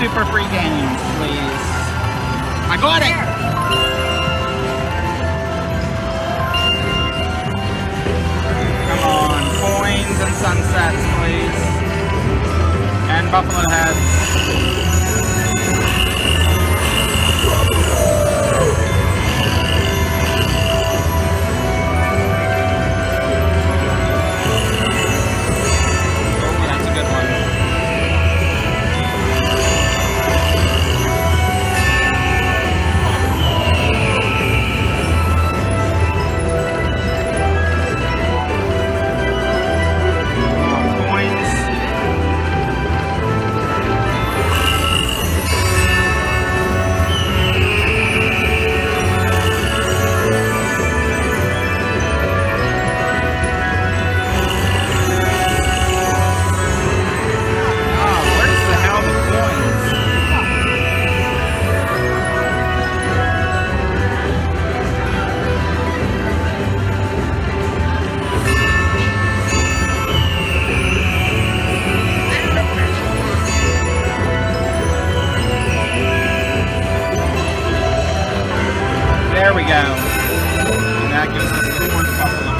super free games, please. I got it! Come on, coins and sunsets, please. And buffalo heads. Just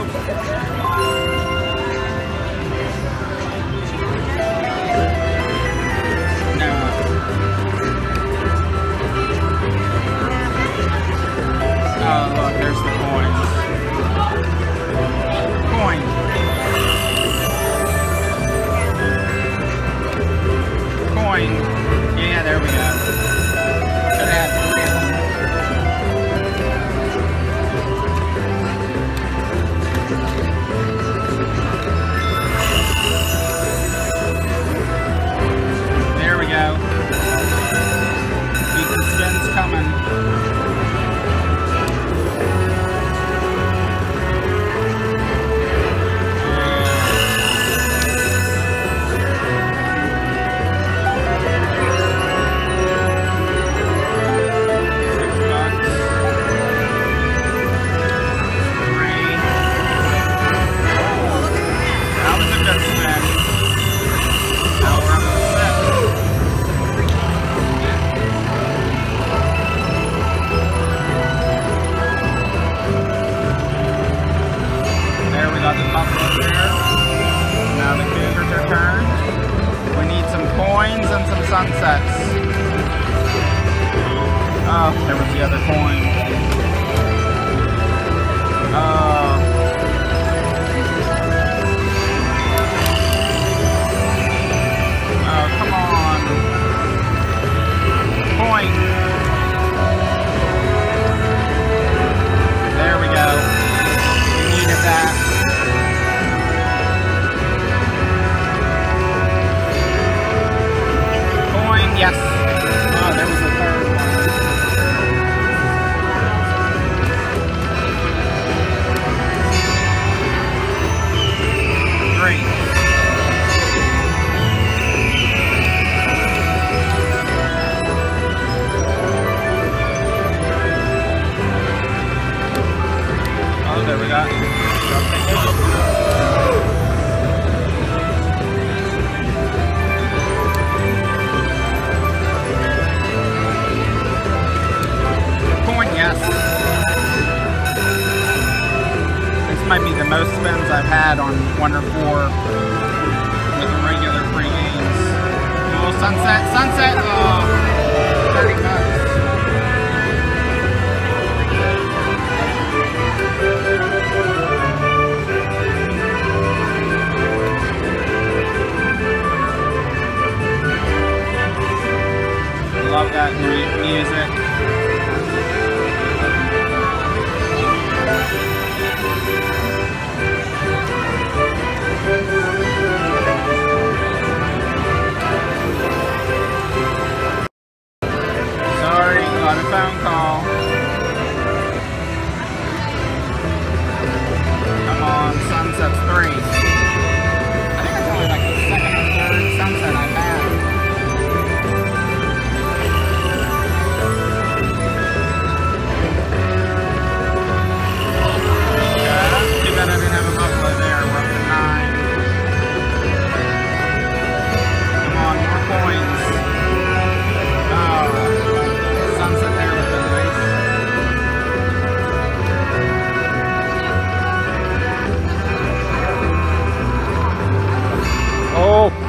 out. The other coin. Most spins I've had on Wonder 4 with the regular free games. Oh, sunset, sunset! Oh,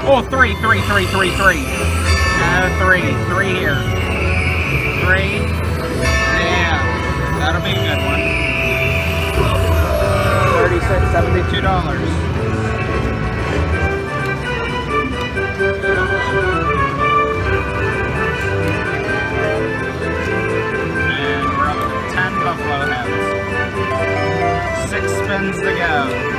Oh, three, three, three, three, three. No, three, three here. Three. Yeah, that'll be a good one. Thirty-six, seventy-two dollars. And we're up to ten buffalo heads. Six spins to go.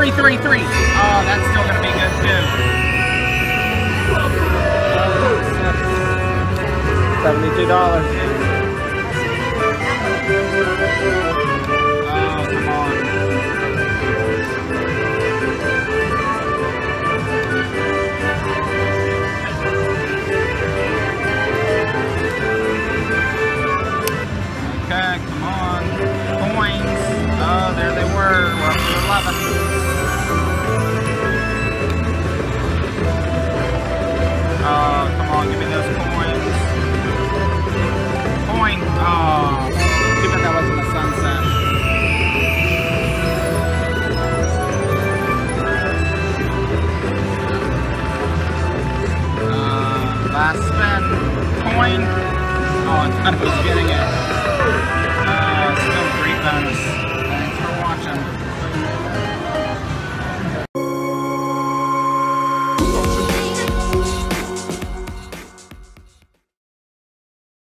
Three, three, three. Oh, that's still gonna be good too. Seventy-two dollars. Oh, come on. Okay, come on. Coins. Oh, there they were. We're up to 11. I thought I was getting it.